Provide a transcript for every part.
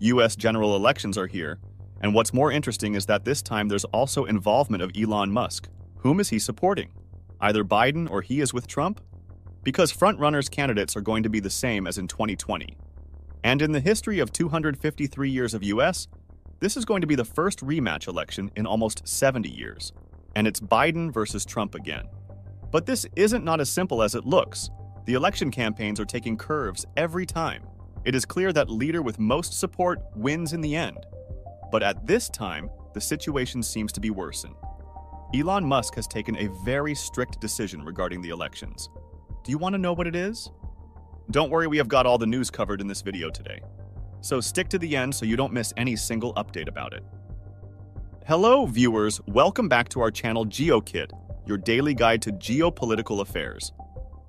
US general elections are here, and what's more interesting is that this time there's also involvement of Elon Musk. Whom is he supporting? Either Biden or he is with Trump? Because frontrunners candidates are going to be the same as in 2020. And in the history of 253 years of US, this is going to be the first rematch election in almost 70 years. And it's Biden versus Trump again. But this isn't not as simple as it looks. The election campaigns are taking curves every time. It is clear that leader with most support wins in the end. But at this time, the situation seems to be worsened. Elon Musk has taken a very strict decision regarding the elections. Do you want to know what it is? Don't worry, we have got all the news covered in this video today. So stick to the end so you don't miss any single update about it. Hello, viewers. Welcome back to our channel GeoKit, your daily guide to geopolitical affairs.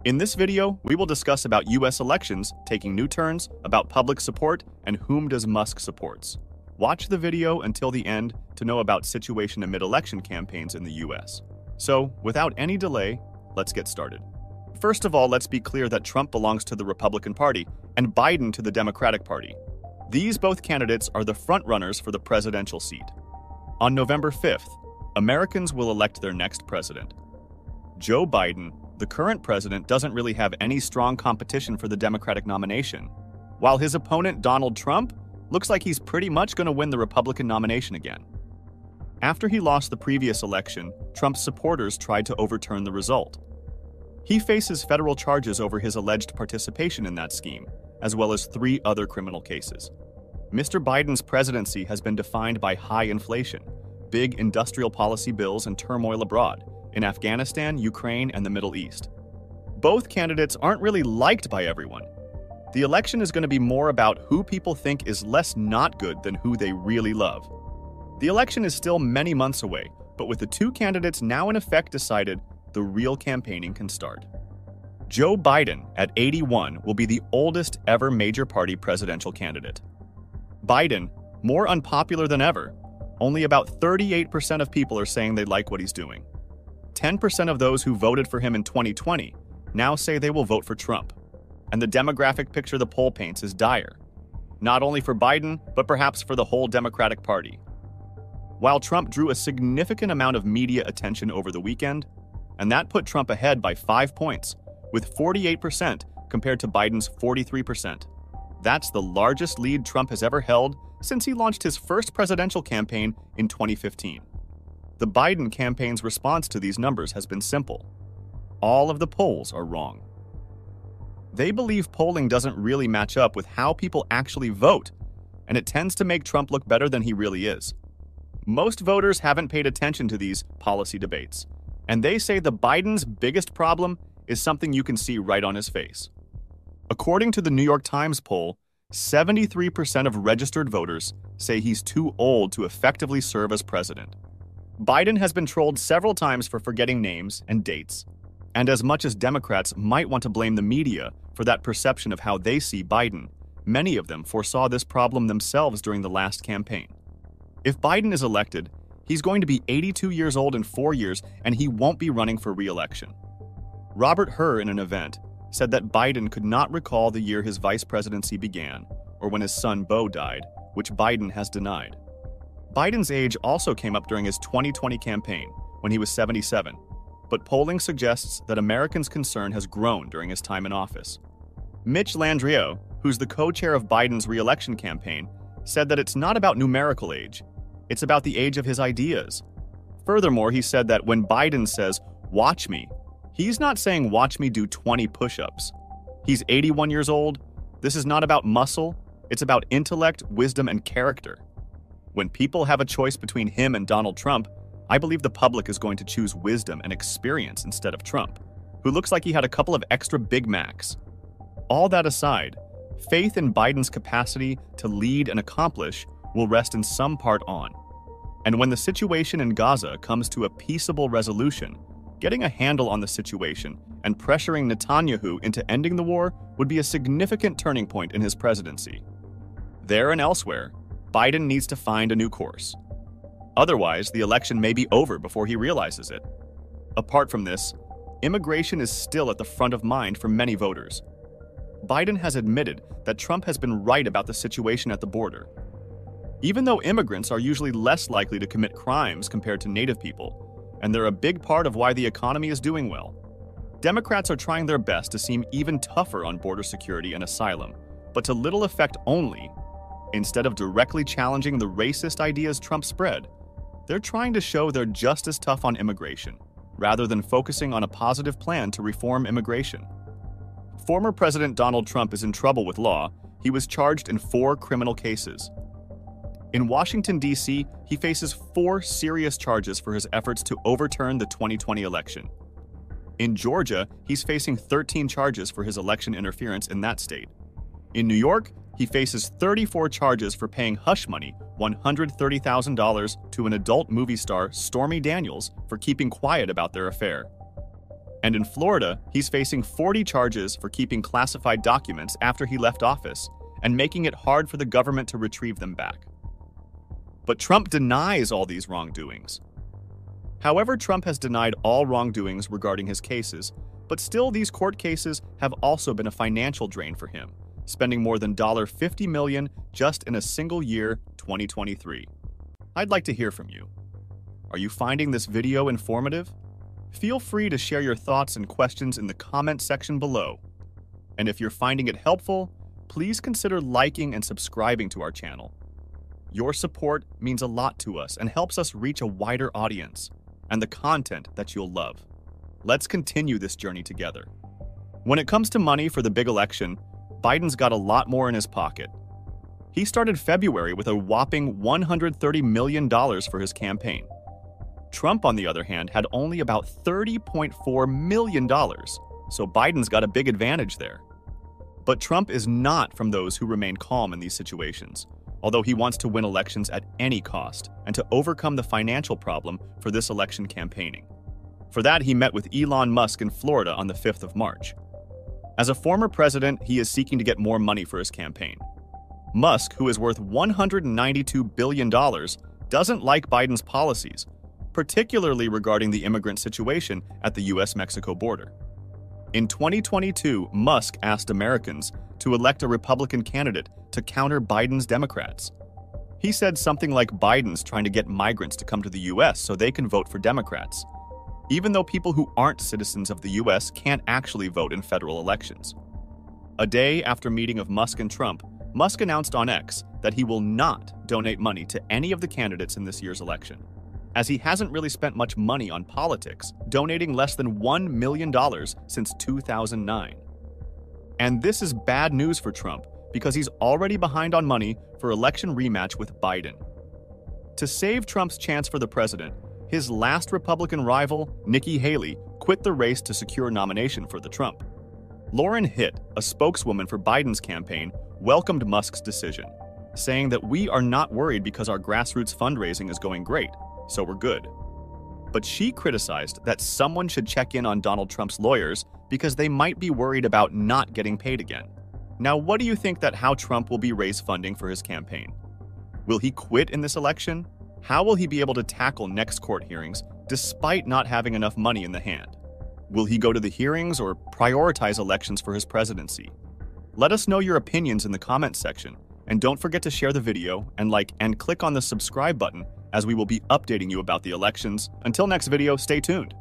In this video, we will discuss about US elections taking new turns, about public support, and whom does Musk supports. Watch the video until the end to know about situation amid election campaigns in the US. So, without any delay, let's get started. First of all, let's be clear that Trump belongs to the Republican Party and Biden to the Democratic Party. These both candidates are the frontrunners for the presidential seat. On November 5th, Americans will elect their next president. Joe Biden, the current president, doesn't really have any strong competition for the Democratic nomination, while his opponent, Donald Trump, looks like he's pretty much going to win the Republican nomination again. After he lost the previous election, Trump's supporters tried to overturn the result. He faces federal charges over his alleged participation in that scheme, as well as three other criminal cases. Mr. Biden's presidency has been defined by high inflation, big industrial policy bills, and turmoil abroad in Afghanistan, Ukraine, and the Middle East. Both candidates aren't really liked by everyone, the election is going to be more about who people think is less not good than who they really love. The election is still many months away, but with the two candidates now in effect decided, the real campaigning can start. Joe Biden, at 81, will be the oldest ever major party presidential candidate. Biden, more unpopular than ever, only about 38% of people are saying they like what he's doing. 10% of those who voted for him in 2020 now say they will vote for Trump and the demographic picture the poll paints is dire, not only for Biden, but perhaps for the whole Democratic Party. While Trump drew a significant amount of media attention over the weekend, and that put Trump ahead by five points, with 48% compared to Biden's 43%. That's the largest lead Trump has ever held since he launched his first presidential campaign in 2015. The Biden campaign's response to these numbers has been simple all of the polls are wrong. They believe polling doesn't really match up with how people actually vote, and it tends to make Trump look better than he really is. Most voters haven't paid attention to these policy debates, and they say the Biden's biggest problem is something you can see right on his face. According to the New York Times poll, 73% of registered voters say he's too old to effectively serve as president. Biden has been trolled several times for forgetting names and dates, and as much as Democrats might want to blame the media for that perception of how they see Biden, many of them foresaw this problem themselves during the last campaign. If Biden is elected, he's going to be 82 years old in four years and he won't be running for re election. Robert Hur, in an event, said that Biden could not recall the year his vice presidency began or when his son Beau died, which Biden has denied. Biden's age also came up during his 2020 campaign, when he was 77, but polling suggests that Americans' concern has grown during his time in office. Mitch Landrieu, who's the co chair of Biden's reelection campaign, said that it's not about numerical age, it's about the age of his ideas. Furthermore, he said that when Biden says, Watch me, he's not saying, Watch me do 20 push ups. He's 81 years old. This is not about muscle, it's about intellect, wisdom, and character. When people have a choice between him and Donald Trump, I believe the public is going to choose wisdom and experience instead of Trump, who looks like he had a couple of extra Big Macs. All that aside, faith in Biden's capacity to lead and accomplish will rest in some part on. And when the situation in Gaza comes to a peaceable resolution, getting a handle on the situation and pressuring Netanyahu into ending the war would be a significant turning point in his presidency. There and elsewhere, Biden needs to find a new course. Otherwise, the election may be over before he realizes it. Apart from this, immigration is still at the front of mind for many voters. Biden has admitted that Trump has been right about the situation at the border. Even though immigrants are usually less likely to commit crimes compared to native people, and they're a big part of why the economy is doing well, Democrats are trying their best to seem even tougher on border security and asylum, but to little effect only. Instead of directly challenging the racist ideas Trump spread, they're trying to show they're just as tough on immigration, rather than focusing on a positive plan to reform immigration. Former President Donald Trump is in trouble with law. He was charged in four criminal cases. In Washington, D.C., he faces four serious charges for his efforts to overturn the 2020 election. In Georgia, he's facing 13 charges for his election interference in that state. In New York, he faces 34 charges for paying hush money, $130,000, to an adult movie star, Stormy Daniels, for keeping quiet about their affair. And in Florida, he's facing 40 charges for keeping classified documents after he left office and making it hard for the government to retrieve them back. But Trump denies all these wrongdoings. However, Trump has denied all wrongdoings regarding his cases, but still these court cases have also been a financial drain for him, spending more than 50 million just in a single year, 2023. I'd like to hear from you. Are you finding this video informative? Feel free to share your thoughts and questions in the comment section below. And if you're finding it helpful, please consider liking and subscribing to our channel. Your support means a lot to us and helps us reach a wider audience and the content that you'll love. Let's continue this journey together. When it comes to money for the big election, Biden's got a lot more in his pocket. He started February with a whopping $130 million for his campaign. Trump, on the other hand, had only about $30.4 million, so Biden's got a big advantage there. But Trump is not from those who remain calm in these situations although he wants to win elections at any cost and to overcome the financial problem for this election campaigning. For that, he met with Elon Musk in Florida on the 5th of March. As a former president, he is seeking to get more money for his campaign. Musk, who is worth $192 billion, doesn't like Biden's policies, particularly regarding the immigrant situation at the US Mexico border. In 2022, Musk asked Americans to elect a Republican candidate to counter Biden's Democrats. He said something like Biden's trying to get migrants to come to the US so they can vote for Democrats, even though people who aren't citizens of the US can't actually vote in federal elections. A day after meeting of Musk and Trump, Musk announced on X that he will not donate money to any of the candidates in this year's election, as he hasn't really spent much money on politics, donating less than $1 million since 2009. And this is bad news for Trump because he's already behind on money for election rematch with Biden. To save Trump's chance for the president, his last Republican rival, Nikki Haley, quit the race to secure nomination for the Trump. Lauren Hitt, a spokeswoman for Biden's campaign, welcomed Musk's decision, saying that we are not worried because our grassroots fundraising is going great, so we're good. But she criticized that someone should check in on Donald Trump's lawyers because they might be worried about not getting paid again. Now, what do you think that how Trump will be raise funding for his campaign? Will he quit in this election? How will he be able to tackle next court hearings despite not having enough money in the hand? Will he go to the hearings or prioritize elections for his presidency? Let us know your opinions in the comments section, and don't forget to share the video and like and click on the subscribe button as we will be updating you about the elections. Until next video, stay tuned.